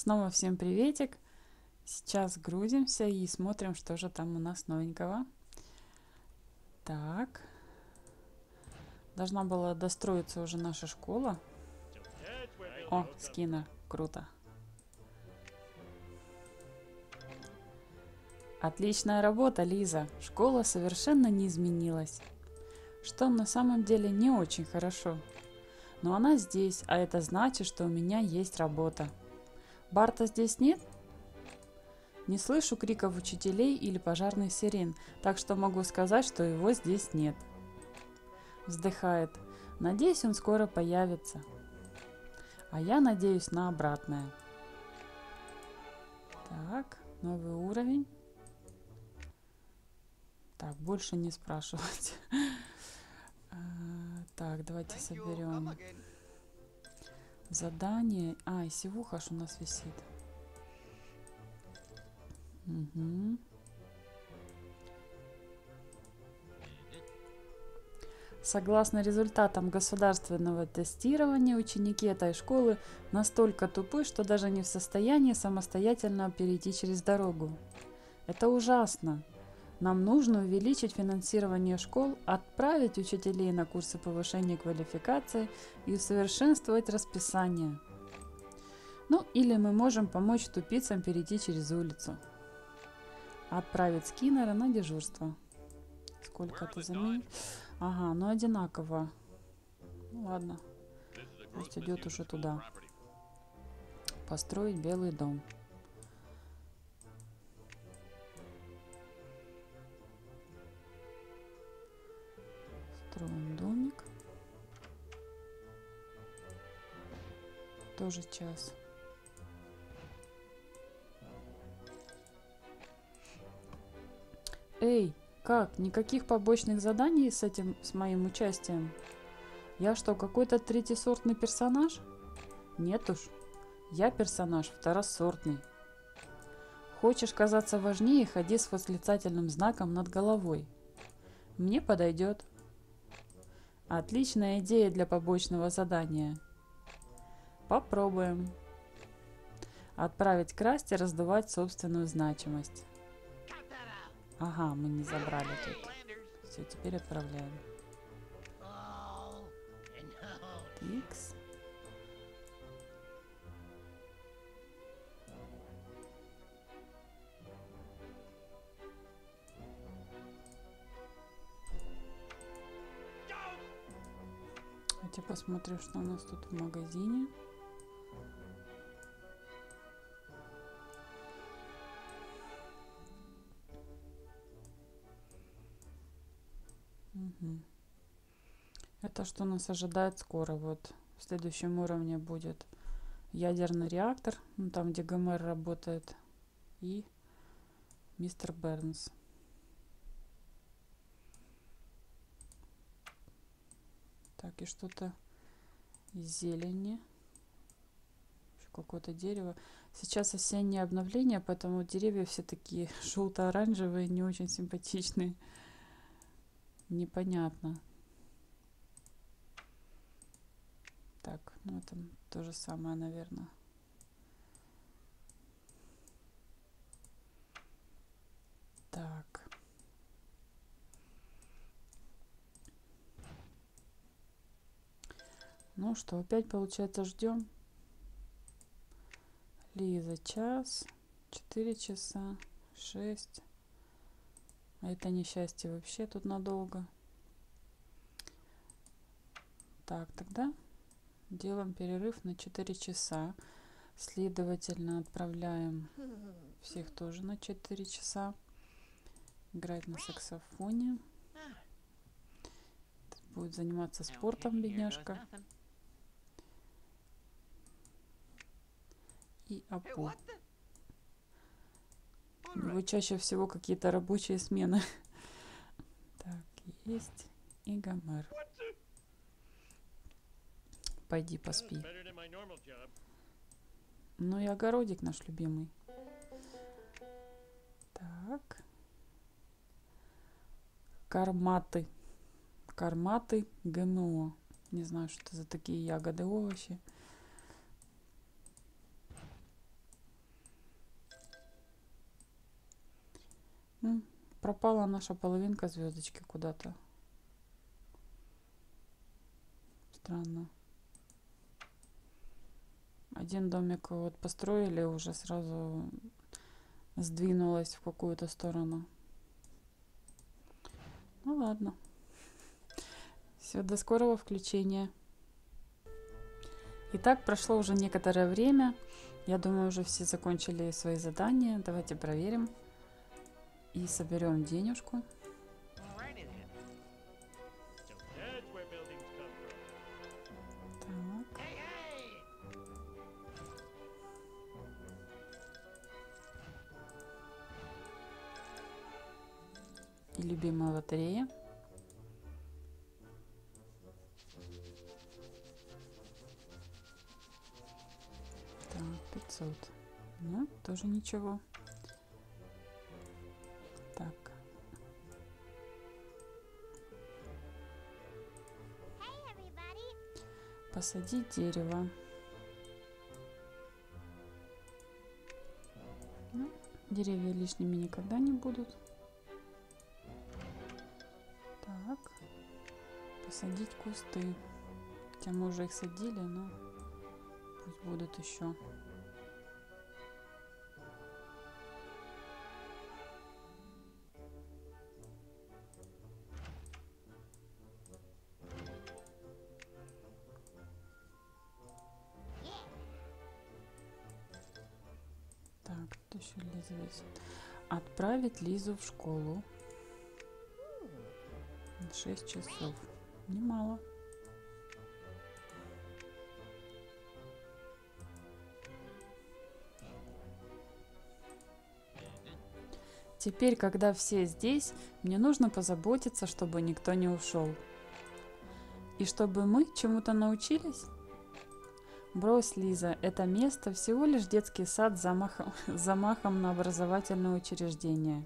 Снова всем приветик. Сейчас грузимся и смотрим, что же там у нас новенького. Так. Должна была достроиться уже наша школа. О, скинер. Круто. Отличная работа, Лиза. Школа совершенно не изменилась. Что на самом деле не очень хорошо. Но она здесь, а это значит, что у меня есть работа. Барта здесь нет? Не слышу криков учителей или пожарных сирен, так что могу сказать, что его здесь нет. Вздыхает. Надеюсь, он скоро появится. А я надеюсь на обратное. Так, новый уровень. Так, больше не спрашивать. А, так, давайте соберем задание. А, и сивуха у нас висит. Угу. Согласно результатам государственного тестирования, ученики этой школы настолько тупы, что даже не в состоянии самостоятельно перейти через дорогу. Это ужасно. Нам нужно увеличить финансирование школ, отправить учителей на курсы повышения квалификации и усовершенствовать расписание. Ну или мы можем помочь тупицам перейти через улицу. Отправить Скиннера на дежурство. Сколько это заменит? Ага, ну одинаково. Ну ладно. Пусть идет уже туда. Построить белый дом. Тоже час. Эй, как? Никаких побочных заданий с этим, с моим участием? Я что, какой-то третьесортный персонаж? Нет уж. Я персонаж второсортный. Хочешь казаться важнее, ходи с восклицательным знаком над головой. Мне подойдет. Отличная идея для побочного задания. Попробуем. Отправить красть и раздувать собственную значимость. Ага, мы не забрали тут. Все, теперь отправляем. Икс. Давайте посмотрим, что у нас тут в магазине. Это что нас ожидает скоро. Вот в следующем уровне будет ядерный реактор, ну, там где ГМР работает, и мистер Бернс. Так, и что-то из зелени. Какое-то дерево. Сейчас осеннее обновление, поэтому деревья все такие желто-оранжевые, не очень симпатичные. Непонятно. Так, ну это то же самое, наверное. Так. Ну что, опять получается ждем. Лиза час, 4 часа, 6. Это несчастье вообще тут надолго. Так, тогда делаем перерыв на 4 часа. Следовательно, отправляем всех тоже на 4 часа. Играть на саксофоне. Будет заниматься спортом, бедняжка. И Апу. Него чаще всего какие-то рабочие смены. Так, есть. И Гомер. Пойди поспи. Ну и огородик наш любимый. Так. Карматы. Карматы ГМО. Не знаю, что это за такие ягоды, овощи. М, Пропала наша половинка звездочки куда-то. Странно. Один домик вот построили, уже сразу сдвинулась в какую-то сторону. Ну ладно. Все, до скорого включения. Итак, прошло уже некоторое время. Я думаю, уже все закончили свои задания. Давайте проверим. И соберем денежку. И любимая лотерея. Так, 500. Ну, тоже ничего. Посадить дерево. Ну, деревья лишними никогда не будут. Так. Посадить кусты. Хотя мы уже их садили, но пусть будут еще. Еще Лиза есть. Отправить Лизу в школу. 6 часов. Немало. Теперь, когда все здесь, мне нужно позаботиться, чтобы никто не ушел. И чтобы мы чему-то научились. Брось, Лиза, это место всего лишь детский сад с замахом, с замахом на образовательное учреждение.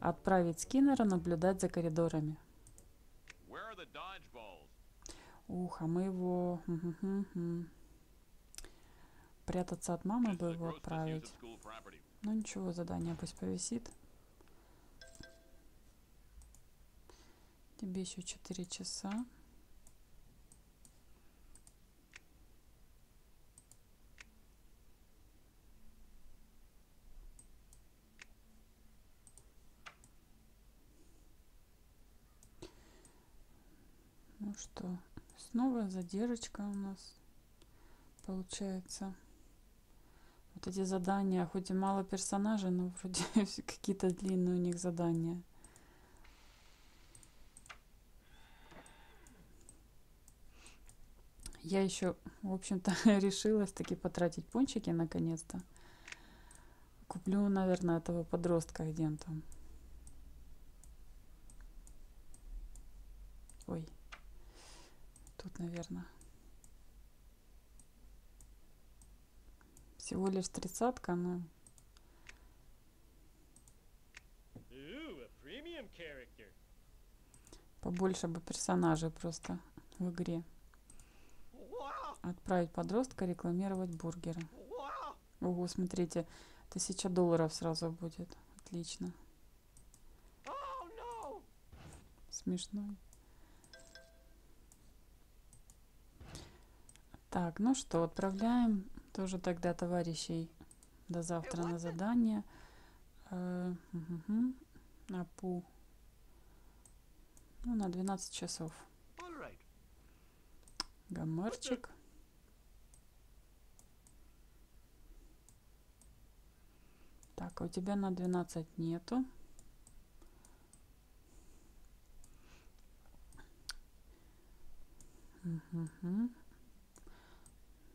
Отправить Скиннера наблюдать за коридорами. Ух, а мы его... Прятаться от мамы бы его отправить. Ну ничего, задание пусть повисит. Тебе еще 4 часа. Ну что, снова задержка у нас получается. Вот эти задания, хоть и мало персонажей, но вроде какие-то длинные у них задания. Я еще, в общем-то, решилась таки потратить пончики наконец-то. Куплю, наверное, этого подростка, где он там. Ой. Тут, наверное. Всего лишь тридцатка, но побольше бы персонажей просто в игре. Отправить подростка рекламировать бургеры. Ого, смотрите, тысяча долларов сразу будет. Отлично. Смешной. Так, ну что, отправляем тоже тогда товарищей до завтра на задание. Э. На пу. Ну, на 12 часов. Гомерчик. Так, а у тебя на 12 нету. Мгм.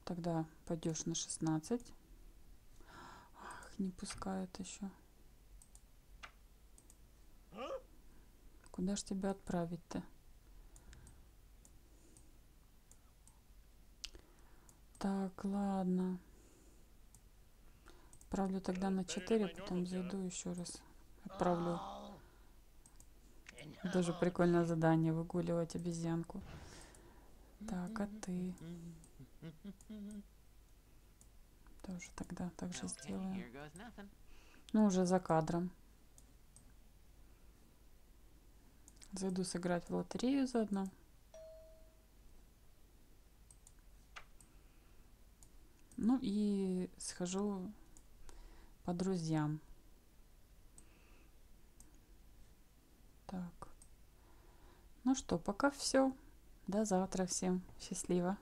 Тогда пойдешь на 16. Ах, не пускают еще. Куда ж тебя отправить-то? Так, ладно. Отправлю тогда на 4, потом зайду еще раз. Отправлю. Тоже прикольное задание выгуливать обезьянку. Так, а ты? Тоже тогда так же сделаем. Ну, уже за кадром. Зайду сыграть в лотерею заодно. Ну и схожу по друзьям. Так. Ну что, пока все. До завтра всем. Счастливо.